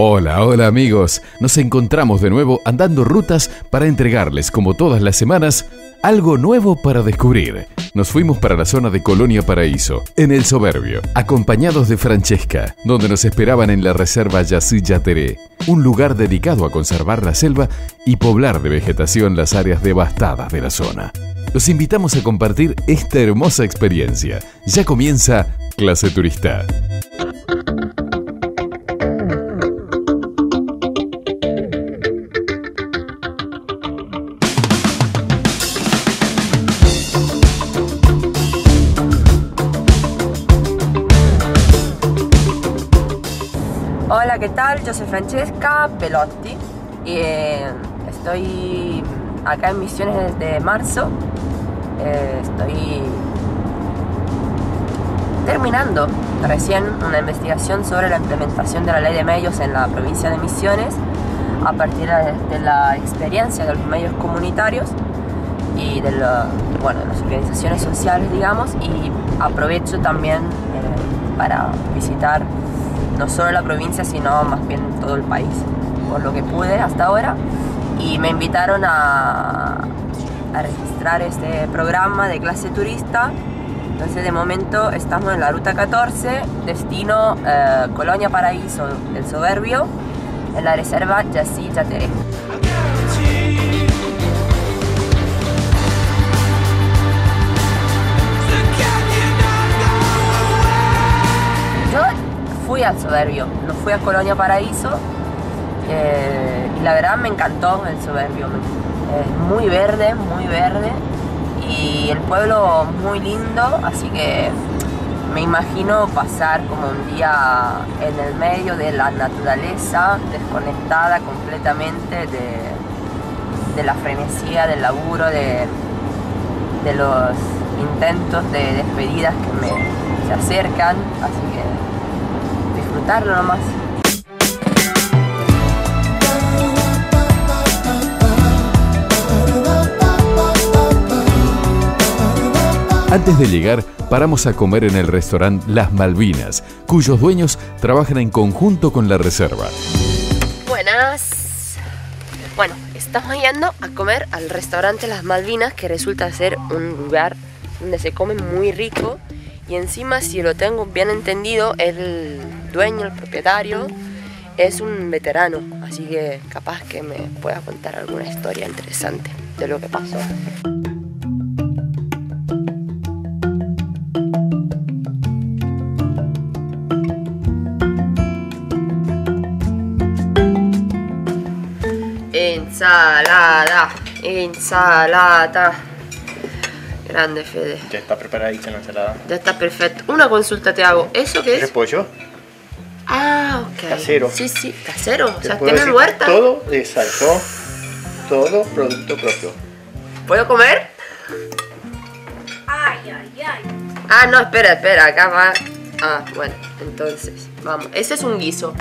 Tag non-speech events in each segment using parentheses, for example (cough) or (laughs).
Hola, hola amigos. Nos encontramos de nuevo andando rutas para entregarles, como todas las semanas, algo nuevo para descubrir. Nos fuimos para la zona de Colonia Paraíso, en el Soberbio, acompañados de Francesca, donde nos esperaban en la reserva Yací Yateré, un lugar dedicado a conservar la selva y poblar de vegetación las áreas devastadas de la zona. Los invitamos a compartir esta hermosa experiencia. Ya comienza Clase Turista. ¿Qué tal? Yo soy Francesca Pelotti y eh, estoy acá en Misiones desde marzo. Eh, estoy terminando recién una investigación sobre la implementación de la ley de medios en la provincia de Misiones a partir de, la experiencia de los medios comunitarios y de, bueno, las organizaciones sociales, digamos, y aprovecho también eh, para visitar no solo la provincia, sino más bien todo el país, por lo que pude hasta ahora. Y me invitaron a, a registrar este programa de clase turista. Entonces de momento estamos en la ruta 14, destino eh, Colonia Paraíso del Soberbio, en la reserva Yací Yateré. Fui al Soberbio, no fui a Colonia Paraíso eh, y la verdad me encantó el Soberbio, es muy verde, muy verde y el pueblo muy lindo, así que me imagino pasar como un día en el medio de la naturaleza, desconectada completamente de, de la frenesía del laburo, de, de los intentos de despedidas que me se acercan, así que nomás. Antes de llegar, paramos a comer en el restaurante Las Malvinas, cuyos dueños trabajan en conjunto con la reserva. Buenas. Bueno, estamos yendo a comer al restaurante Las Malvinas, que resulta ser un lugar donde se come muy rico. Y encima, si lo tengo bien entendido, el dueño, el propietario, es un veterano. Así que capaz que me pueda contar alguna historia interesante de lo que pasó. Ensalada, ensalada. Grande, Fede. Ya está preparadita la ensalada. Ya está perfecto. Una consulta te hago. ¿Eso qué es? Repollo. Ah, ok. Casero. Sí, sí, casero. O sea, ¿tienen huerta? Todo, exacto. Todo producto propio. ¿Puedo comer? Ay, ay, ay. Ah, no, espera, espera. Acá va. Ah, bueno, entonces, vamos. Ese es un guiso.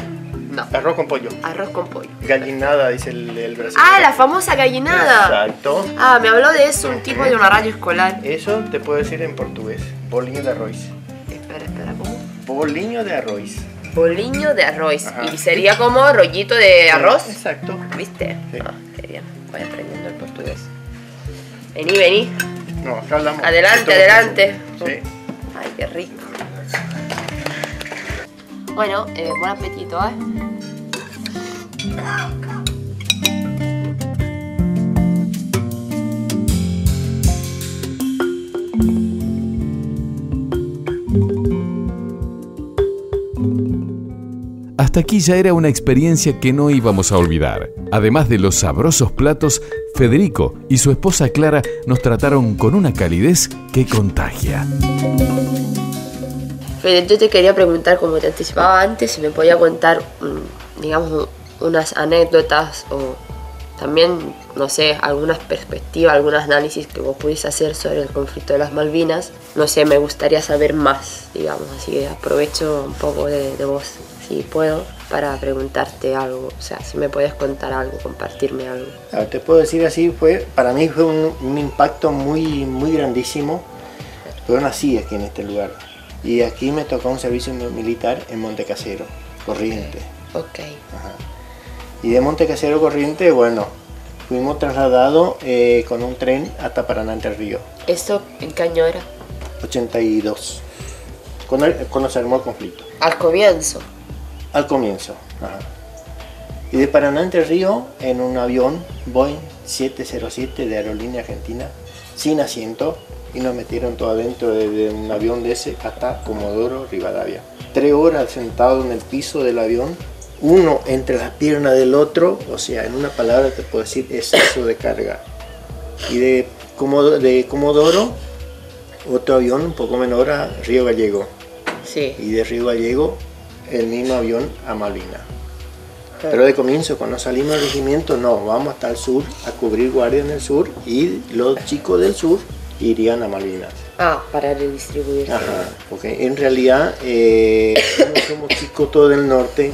No. Arroz con pollo. Arroz con pollo. Gallinada, dice el, el brasileño. Ah, la famosa gallinada. Exacto. Ah, me habló de eso un tipo de una radio escolar. Eso te puedo decir en portugués. Bolinho de arroz. Espera, espera, ¿cómo? Bolinho de arroz. Boliño de arroz. Ajá. Y sería como rollito de arroz. Exacto. ¿Viste? Sí. Ah, qué bien. Voy aprendiendo el portugués. Vení, vení. No, acá hablamos. Adelante, adelante. Sí. Ay, qué rico. Bueno, eh, buen apetito, ¿eh? Hasta aquí ya era una experiencia que no íbamos a olvidar. Además de los sabrosos platos, Federico y su esposa Clara nos trataron con una calidez que contagia. Fede, yo te quería preguntar, como te anticipaba antes, si me podía contar, mm, digamos, unas anécdotas o también, no sé, algunas perspectivas, algún análisis que vos pudiese hacer sobre el conflicto de las Malvinas. No sé, me gustaría saber más, digamos, así que aprovecho un poco de, de vos, si puedo, para preguntarte algo. O sea, si me puedes contar algo, compartirme algo. Ver, te puedo decir así, fue, para mí fue un, un impacto muy, muy grandísimo. Yo nací aquí en este lugar. Y aquí me tocó un servicio militar en Montecasero, Corriente. Ok. Y de Monte Casero Corriente, bueno, fuimos trasladados eh, con un tren hasta Paraná Entre Río. ¿Esto en qué año era? 82. Cuando, cuando se armó el conflicto. Al comienzo. Al comienzo. Ajá. Y de Paraná Entre Río en un avión Boeing 707 de Aerolínea Argentina, sin asiento, y nos metieron todo adentro de, de un avión de ese hasta Comodoro Rivadavia. Tres horas sentado en el piso del avión, uno entre las piernas del otro, o sea, en una palabra te puedo decir exceso de carga. Y de Comodoro, de Comodoro otro avión un poco menor a Río Gallego. Sí. Y de Río Gallego el mismo avión a Malvina. Pero de comienzo, cuando salimos del regimiento, no, vamos hasta el sur a cubrir guardia en el sur y los chicos del sur irían a Malvinas. Ah, para redistribuir. Ajá, porque en realidad, eh, somos chicos todos del norte,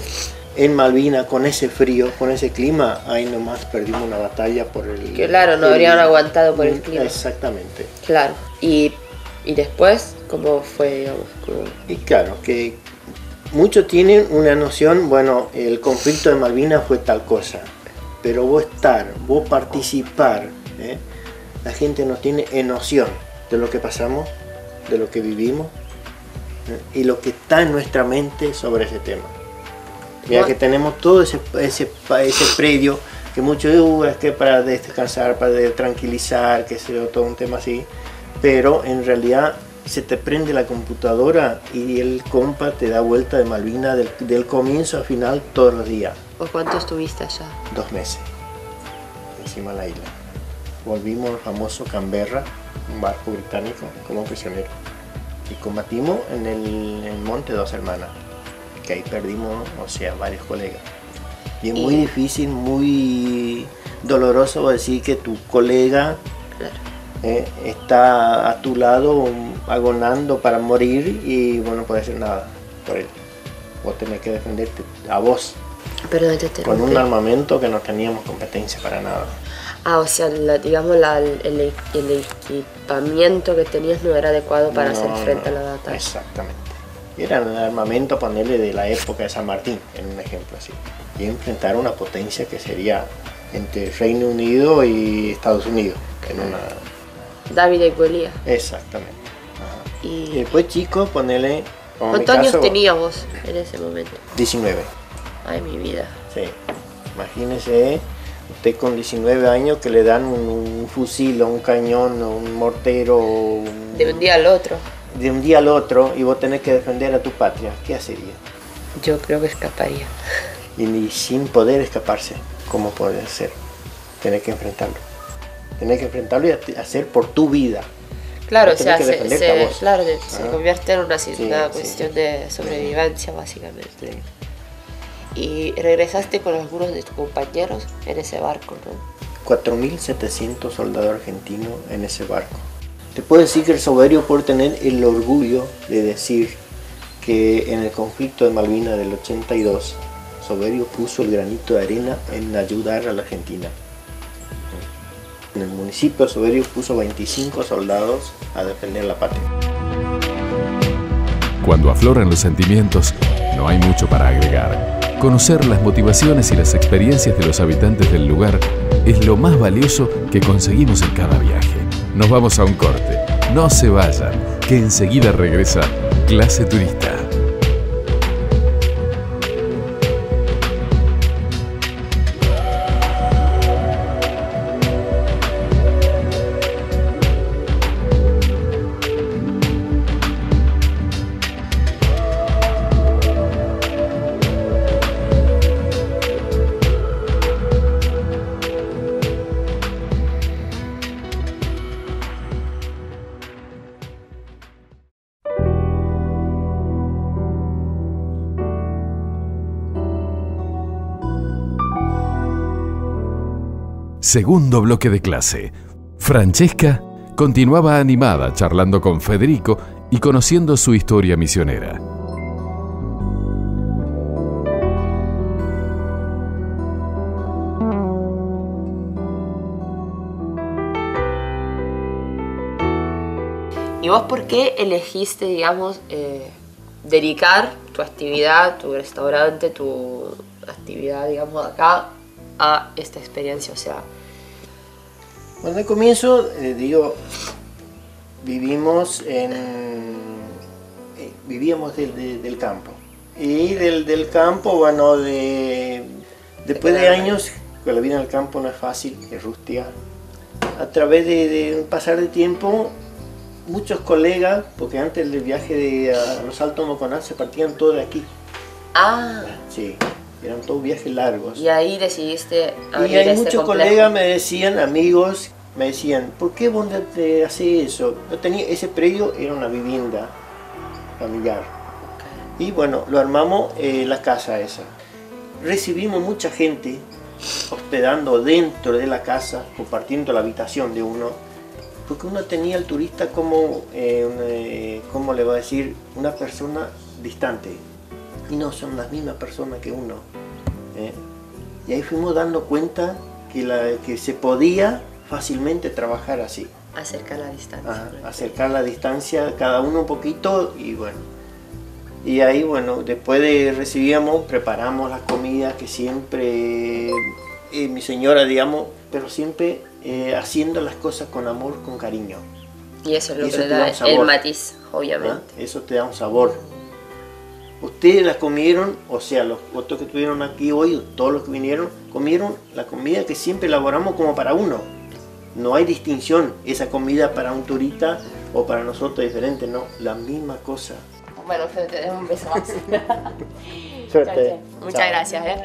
en Malvinas, con ese frío, con ese clima, ahí nomás perdimos una batalla por el... Claro, no el- habrían aguantado por el clima. Exactamente. Claro. Y, y después, ¿cómo fue, digamos? ¿Cómo- Y claro, que muchos tienen una noción, bueno, el conflicto de Malvinas fue tal cosa, pero vos estar, vos participar, ¿eh? la gente no tiene en noción de lo que pasamos, de lo que vivimos ¿eh? y lo que está en nuestra mente sobre ese tema. Ya Bueno. que tenemos todo ese, ese, ese predio que muchos dicen, "Uh, es que para descansar, para tranquilizar, que sea todo un tema así, pero en realidad se te prende la computadora y el compa te da vuelta de Malvina del, del comienzo al final todos los días, ¿O cuánto estuviste allá? dos meses, encima de la isla. Volvimos al famoso Canberra, un barco británico, como prisionero. Y combatimos en el, en el Monte Dos Hermanas, que ahí perdimos, o sea, varios colegas. Y es muy difícil, muy doloroso decir que tu colega Claro. eh, está a tu lado agonando para morir y vos no puedes hacer nada por él. Vos tenés que defenderte a vos Perdón, te con un armamento que no teníamos competencia para nada. Ah, o sea, la- digamos, la- el, el equipamiento que tenías no era adecuado para hacer frente no, a la batalla. Exactamente. Era un armamento, ponerle de la época de San Martín, en un ejemplo así. Y enfrentar una potencia que sería entre Reino Unido y Estados Unidos. En una... David y Goliat. Exactamente. Ajá. Y ¿Y después chico, ponerle... cuántos años tenías vos en ese momento? 19. Ay, mi vida. Sí. Imagínese usted con 19 años que le dan un, un fusil o un cañón o un mortero un- De un día al otro. De un día al otro y vos tenés que defender a tu patria. ¿Qué hacería? Yo creo que escaparía. Y ni sin poder escaparse. ¿Cómo puede ser? Tenés que enfrentarlo. Tenés que enfrentarlo y ha- hacer por tu vida. Claro, o sea, que se, se- claro, de- se Ah. convierte en una, Sí, una sí. cuestión de sobrevivencia, básicamente. Sí. Y regresaste con algunos de tus compañeros en ese barco, ¿no? 4.700 soldados argentinos en ese barco. Te puedo decir que el Soberio por tener el orgullo de decir que en el conflicto de Malvinas del 82, Soberio puso el granito de arena en ayudar a la Argentina. En el municipio Soberio puso 25 soldados a defender la patria. Cuando afloran los sentimientos, no hay mucho para agregar. Conocer las motivaciones y las experiencias de los habitantes del lugar es lo más valioso que conseguimos en cada viaje. Nos vamos a un corte. No se vayan, que enseguida regresa Clase Turista. Segundo bloque de clase. Francesca continuaba animada charlando con Federico y conociendo su historia misionera. ¿Y vos por qué elegiste, digamos, eh, dedicar tu actividad, tu restaurante, tu actividad, digamos, acá a esta experiencia? O sea, Bueno, al comienzo, eh, digo, vivimos en. eh, vivíamos del, de- del campo. Y del, del campo, bueno, de, después de años, que la vida en el campo no es fácil, es rústica. A través de, de un pasar de tiempo, muchos colegas, porque antes del viaje de, a los Altos Moconá se partían todos de aquí. ah, Sí, eran todos viajes largos. y ahí decidiste Y abrir hay este muchos complejo. colegas me decían, amigos, me decían, ¿por qué vos te haces eso? Yo tenía, ese predio era una vivienda familiar. Y bueno, lo armamos eh, la casa esa. Recibimos mucha gente hospedando dentro de la casa, compartiendo la habitación de uno, porque uno tenía al turista como, eh, eh, ¿cómo le va a decir? Una persona distante. Y no son las mismas personas que uno. ¿eh? Y ahí fuimos dando cuenta que, la, que se podía fácilmente trabajar así. Acercar la distancia. Ajá, acercar la distancia cada uno un poquito y bueno. Y ahí bueno, después de recibíamos, preparamos las comidas que siempre eh, mi señora, digamos, pero siempre eh, haciendo las cosas con amor, con cariño. Y eso es lo Y que le da el matiz, ¿ah? obviamente. Eso te da un sabor. Ustedes las comieron, o sea, los otros que estuvieron aquí hoy, todos los que vinieron, comieron la comida que siempre elaboramos como para uno. No hay distinción, esa comida para un turista o para nosotros es diferente, no, la misma cosa. Bueno, te dejo un beso más. (laughs) Suerte. Muchas Chao. gracias, ¿eh?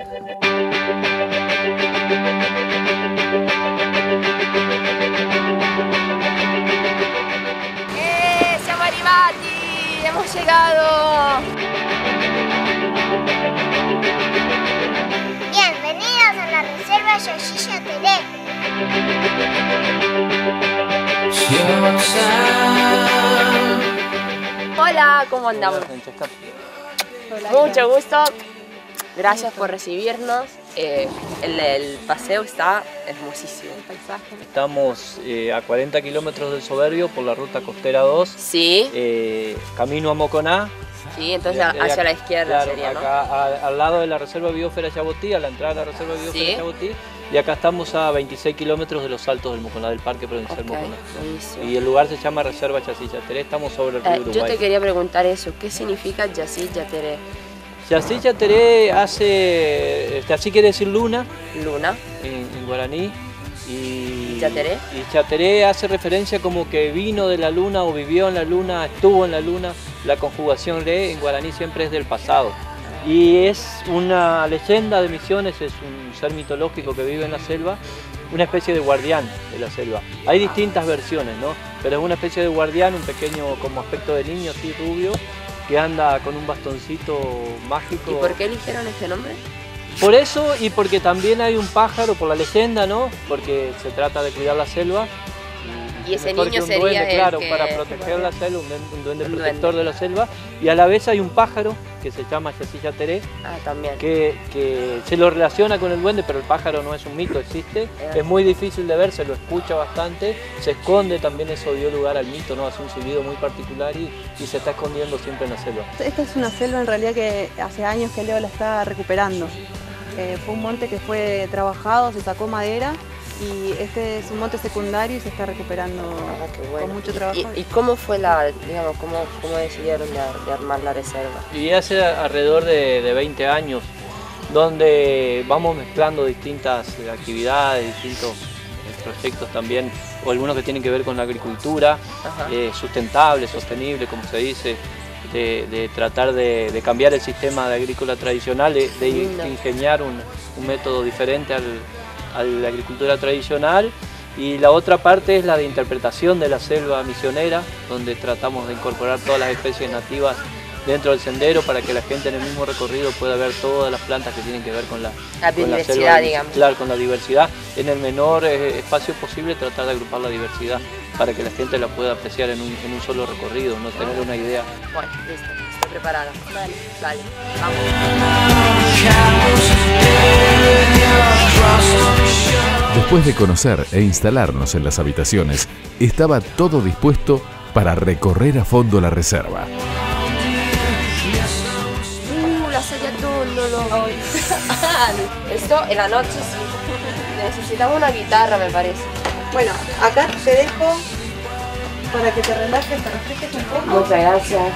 ¡Eh! ¡Siamo arrivati! ¡Hemos llegado! Yoshilla Teré. Hola, ¿cómo andamos? Mucho gusto. Gracias por recibirnos. Eh, el, el paseo está hermosísimo. El paisaje. Estamos eh, a 40 kilómetros del Soberbio por la ruta costera 2, Sí, eh, camino a Moconá. Sí, entonces hacia acá- la izquierda claro, sería, ¿no? acá a- al lado de la Reserva Biosfera Yabotí, a la entrada de la Reserva Biosfera Sí. Yabotí. Y acá estamos a 26 kilómetros de los altos del Moconá, del Parque Provincial Ok, Moconá. Y el lugar se llama Reserva Chasilla Teré, estamos sobre el río Eh, yo Uruguay. te quería preguntar eso, ¿qué significa Yací Yateré? Chasilla Teré hace, así quiere decir luna Luna, en, en guaraní. Y, ¿Chateré? Y Chateré hace referencia como que vino de la luna o vivió en la luna, estuvo en la luna. La conjugación le en guaraní siempre es del pasado. Y es una leyenda de Misiones, es un ser mitológico que vive en la selva, una especie de guardián de la selva. Hay distintas versiones, ¿no? Pero es una especie de guardián, un pequeño como aspecto de niño, así rubio, que anda con un bastoncito mágico. ¿y por qué eligieron este nombre? Por eso y porque también hay un pájaro, por la leyenda, ¿no? Porque se trata de cuidar la selva. Y ese mejor niño que un sería duende, el claro, que- para proteger la selva, un, duende- un duende Un protector duende. de la selva. Y a la vez hay un pájaro que se llama Chasilla Teré, Ah, también. que, que se lo relaciona con el duende, pero el pájaro no es un mito, existe. Es muy difícil de ver, se lo escucha bastante, se esconde, también eso dio lugar al mito, ¿no? Hace un silbido muy particular y, y se está escondiendo siempre en la selva. Esta es una selva en realidad que hace años que Leo la está recuperando. Eh, fue un monte que fue trabajado, se sacó madera y este es un monte secundario y se está recuperando Ah, qué bueno. con mucho ¿Y- trabajo. ¿Y, y cómo fue la, digamos, cómo, cómo decidieron de, ar- de armar la reserva? Y hace alrededor de, de 20 años, donde vamos mezclando distintas actividades, distintos eh, proyectos también, o algunos que tienen que ver con la agricultura, eh, sustentable, sostenible, como se dice, de, de tratar de, de cambiar el sistema de agrícola tradicional, de, de ingeniar un, un método diferente al, a la agricultura tradicional. Y la otra parte es la de interpretación de la selva misionera, donde tratamos de incorporar todas las especies nativas dentro del sendero para que la gente en el mismo recorrido pueda ver todas las plantas que tienen que ver con la, La con selva, digamos. Claro, con la diversidad. En el menor eh, espacio posible tratar de agrupar la diversidad para que la gente la pueda apreciar en un, en un solo recorrido, no tener una idea. Bueno, listo, estoy preparada. Dale, dale, vamos. Después de conocer e instalarnos en las habitaciones, estaba todo dispuesto para recorrer a fondo la reserva. no lo... (laughs) Esto en la noche sí. Necesitamos una guitarra, me parece. Bueno, acá te dejo para que te relajes, te refresques un poco. Muchas gracias.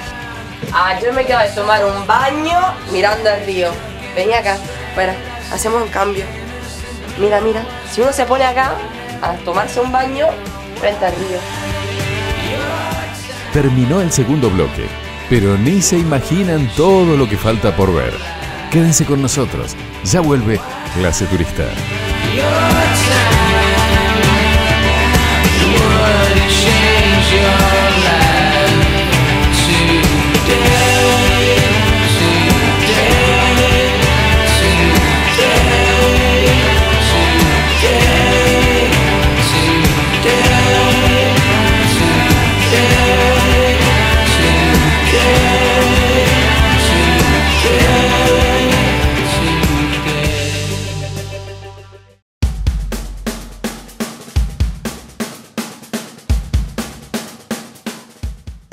Ah, yo me quedo de tomar un baño mirando el río. Vení acá, fuera, hacemos un cambio. Mira, mira, si uno se pone acá a tomarse un baño frente al río. Terminó el segundo bloque, pero ni se imaginan todo lo que falta por ver. Quédense con nosotros, ya vuelve Clase Turista.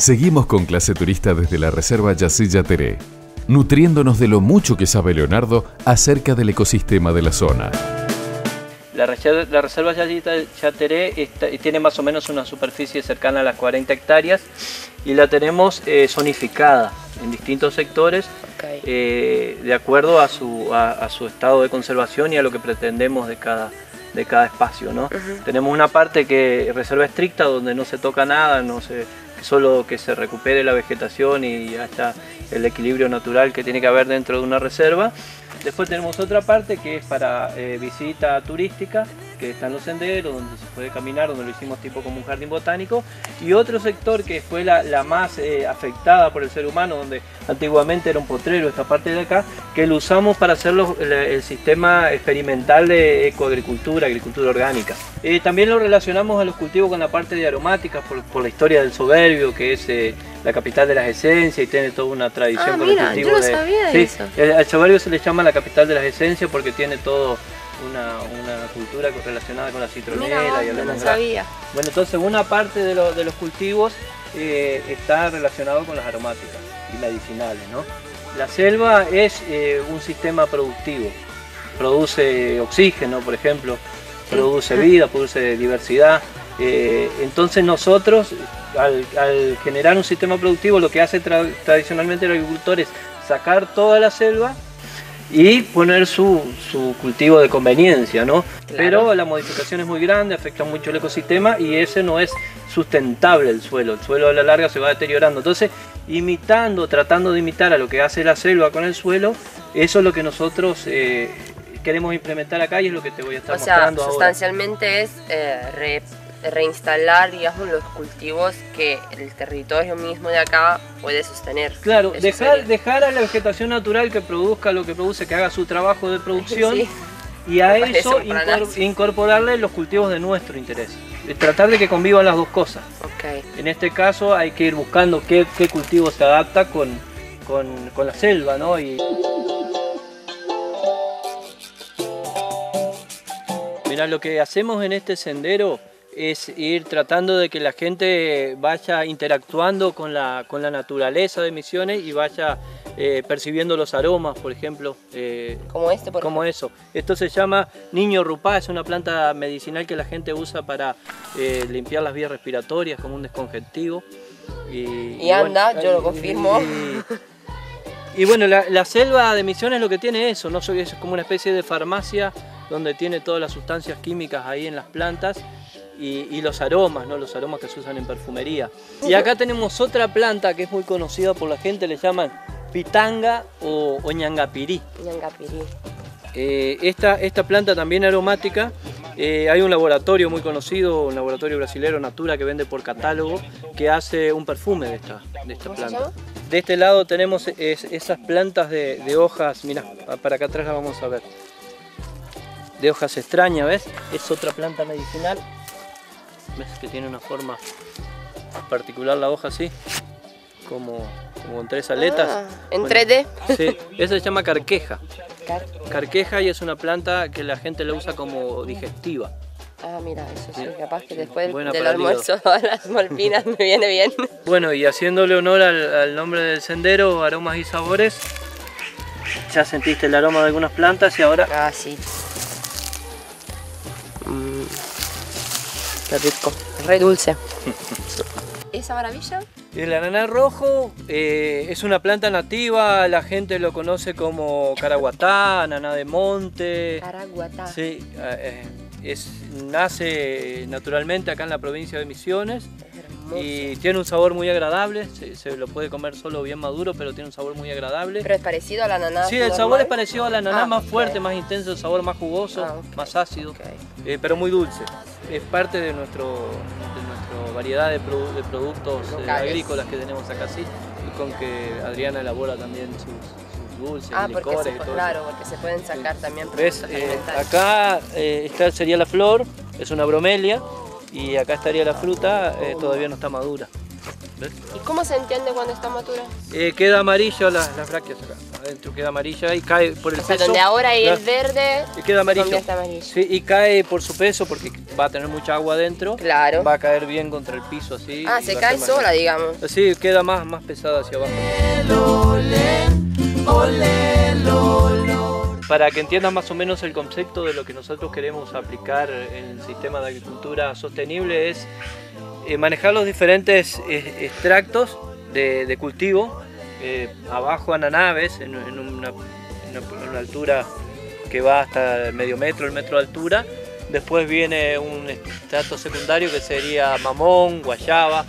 Seguimos con clase turista desde la Reserva Yacilla Teré, nutriéndonos de lo mucho que sabe Leonardo acerca del ecosistema de la zona. La reserva, la reserva Yateré está- tiene más o menos una superficie cercana a las 40 hectáreas y la tenemos eh, zonificada en distintos sectores eh, de acuerdo a su, a, a su estado de conservación y a lo que pretendemos de cada, de cada espacio. ¿no? Tenemos una parte que es reserva estricta donde no se toca nada, no se, solo que se recupere la vegetación y haya el equilibrio natural que tiene que haber dentro de una reserva. Después tenemos otra parte que es para eh, visita turística, que están los senderos, donde se puede caminar, donde lo hicimos tipo como un jardín botánico. Y otro sector que fue la, más eh, afectada por el ser humano, donde antiguamente era un potrero, esta parte de acá, que lo usamos para hacer el, sistema experimental de ecoagricultura, agricultura orgánica. Eh, también lo relacionamos a los cultivos con la parte de aromáticas, por, por la historia del soberbio, que es eh, la capital de las esencias y tiene toda una tradición Ah, con mira, el cultivo yo no de... sabía de Sí, eso. el- al soberbio se le llama la capital de las esencias porque tiene todo una, una cultura relacionada con la citronela Mira, y yo no sabía. Bueno, entonces una parte de, lo- de los cultivos eh, está relacionado con las aromáticas y medicinales, ¿no? La selva es eh, un sistema productivo, produce oxígeno, por ejemplo, produce vida, produce diversidad. eh, entonces nosotros, al, al generar un sistema productivo, lo que hace tra- tradicionalmente el agricultor es sacar toda la selva y poner su, su cultivo de conveniencia, ¿no? Pero la modificación es muy grande, afecta mucho el ecosistema y ese no es sustentable el suelo. El suelo a la larga se va deteriorando. Entonces, imitando, tratando de imitar a lo que hace la selva con el suelo, eso es lo que nosotros eh, queremos implementar acá y es lo que te voy a estar O sea, mostrando ahora. sustancialmente es eh, reinstalar, digamos, los cultivos que el territorio mismo de acá puede sostener. Claro, Eso dejar, sería. dejar a la vegetación natural que produzca lo que produce, que haga su trabajo de producción (laughs) Sí. y a Me eso incorporarle los cultivos de nuestro interés. Tratar de que convivan las dos cosas. En este caso hay que ir buscando qué, qué cultivo se adapta con, con- con la selva, ¿no? Y... Mira, lo que hacemos en este sendero es ir tratando de que la gente vaya interactuando con la, con la naturaleza de Misiones y vaya eh, percibiendo los aromas, por ejemplo. eh, Como este, por como eso. Esto se llama niño rupá, es una planta medicinal que la gente usa para eh, limpiar las vías respiratorias como un descongestivo. Y, Y anda, yo lo confirmo. Y, y bueno, la, la selva de Misiones lo que tiene eso, ¿no? es como una especie de farmacia donde tiene todas las sustancias químicas ahí en las plantas y, y los aromas, ¿no? los aromas que se usan en perfumería. Y acá tenemos otra planta que es muy conocida por la gente, le llaman pitanga o, o ñangapirí. Ñangapirí. Eh, esta, esta planta también aromática, eh, hay un laboratorio muy conocido, un laboratorio brasilero Natura que vende por catálogo, que hace un perfume de esta, de esta ¿Cómo se planta. De este lado tenemos es- esas plantas de, de hojas, mira, para acá atrás la vamos a ver. De hojas extrañas, ¿ves? Es otra planta medicinal. ¿Ves que tiene una forma particular la hoja así? Como, como con tres aletas. Ah, en Bueno, 3D. Sí, esa se llama carqueja. Car- Carqueja y es una planta que la gente la usa como digestiva. Ah, mira, eso sí, capaz que después Buena del almuerzo (laughs) a las molpinas me viene bien. Bueno, y haciéndole honor al, al nombre del sendero, aromas y sabores, ya sentiste el aroma de algunas plantas y ahora Ah, sí. Mm, Qué rico. Re dulce. (laughs) ¿Esa maravilla? El ananá rojo eh, es una planta nativa, la gente lo conoce como caraguatá, ananá de monte. Caraguatá. Sí, eh, es, nace naturalmente acá en la provincia de Misiones y tiene un sabor muy agradable, se, se lo puede comer solo bien maduro, pero tiene un sabor muy agradable. Pero es parecido al ananá. Sí, el sabor normal? es parecido al ananá, Ah, más ok. fuerte, más intenso, el sabor más jugoso, Ah, ok. más ácido, Ok. eh, pero muy dulce. Es parte de, nuestro, de nuestra variedad de, produ- de productos eh, agrícolas que tenemos acá, sí, y con que Adriana elabora también sus, dulces, Ah, porque licores se, todo claro, eso. porque se pueden sacar también ¿Ves? productos Eh, alimentarios. acá eh, esta sería la flor, es una bromelia, y acá estaría la fruta, eh, todavía no está madura. ¿Ves? ¿Y cómo se entiende cuando está madura? Eh, queda amarillo las, las brácteas acá, adentro queda amarilla y cae por el O sea, peso. donde ahora hay la- el verde, y queda amarillo. a amarillo. Sí, y cae por su peso porque va a tener mucha agua adentro. Claro. Va a caer bien contra el piso así. Ah, se cae más sola, digamos. Así queda más, más pesada hacia abajo. Para que entiendan más o menos el concepto de lo que nosotros queremos aplicar en el sistema de agricultura sostenible es eh, manejar los diferentes eh, extractos de, cultivo. eh, abajo ananaves en, una, en una- altura que va hasta medio metro, el metro de altura. Después viene un extracto secundario que sería mamón, guayaba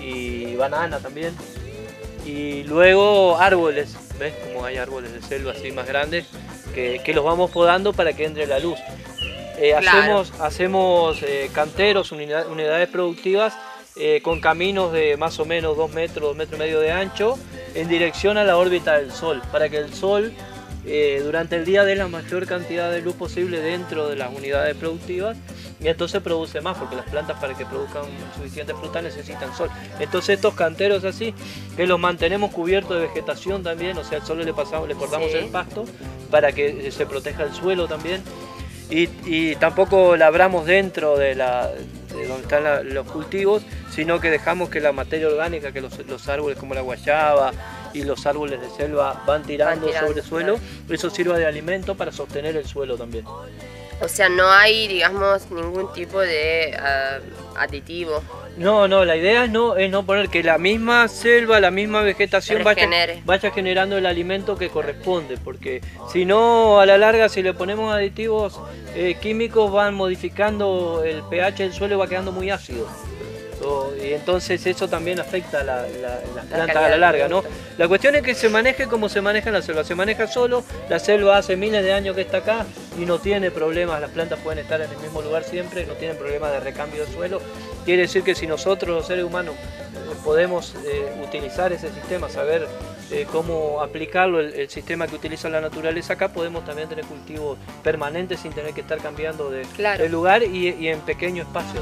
y banana también. Y luego árboles, ¿ves? Como hay árboles de selva así más grandes, que, que los vamos podando para que entre la luz. Eh, Claro. Hacemos, hacemos eh, canteros, unidad- unidades productivas, eh, con caminos de más o menos 2 metros, 2 metros y medio de ancho, en dirección a la órbita del Sol, para que el Sol eh, durante el día dé la mayor cantidad de luz posible dentro de las unidades productivas y entonces produce más, porque las plantas para que produzcan suficiente fruta necesitan sol. Entonces estos canteros así, que los mantenemos cubiertos de vegetación también, o sea, solo le pasamos, le cortamos Sí. el pasto para que se proteja el suelo también. Y, y tampoco labramos dentro de, la, de donde están la- los cultivos, sino que dejamos que la materia orgánica, que los, los árboles como la guayaba y los árboles de selva van tirando, tirando, sobre el suelo, eso sirva de alimento para sostener el suelo también. O sea, no hay, digamos, ningún tipo de ah, aditivo. No, no, la idea es no, es no poner que la misma selva, la misma vegetación vaya, vaya generando el alimento que corresponde, porque si no, a la larga, si le ponemos aditivos eh, químicos, van modificando el pH del suelo y va quedando muy ácido. Y entonces eso también afecta a la- la- las plantas a la larga, ¿no? La cuestión es que se maneje como se maneja en la selva. Se maneja solo, la selva hace miles de años que está acá y no tiene problemas, las plantas pueden estar en el mismo lugar siempre, no tienen problemas de recambio de suelo. Quiere decir que si nosotros los seres humanos eh, podemos eh, utilizar ese sistema, saber eh, cómo aplicarlo, el, el sistema que utiliza la naturaleza acá, podemos también tener cultivos permanentes sin tener que estar cambiando de, Claro. de lugar y, y en pequeño espacio.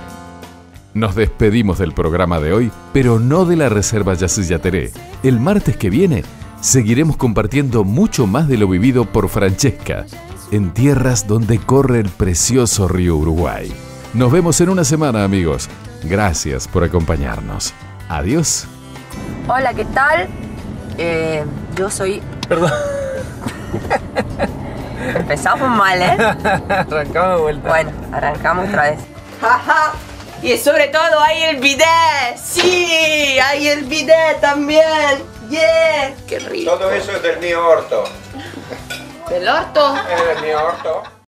Nos despedimos del programa de hoy, pero no de la Reserva Yacyyateré. El martes que viene seguiremos compartiendo mucho más de lo vivido por Francesca, en tierras donde corre el precioso río Uruguay. Nos vemos en una semana, amigos. Gracias por acompañarnos. Adiós. Hola, ¿qué tal? Eh, yo soy... Perdón. (laughs) Empezamos mal, ¿eh? (laughs) Arrancamos de vuelta. Bueno, arrancamos otra vez. Y sobre todo hay el bidet. Sí, hay el bidet también. Yeah. Qué rico. Todo eso es del mío orto. ¿Del orto? Es del mío orto.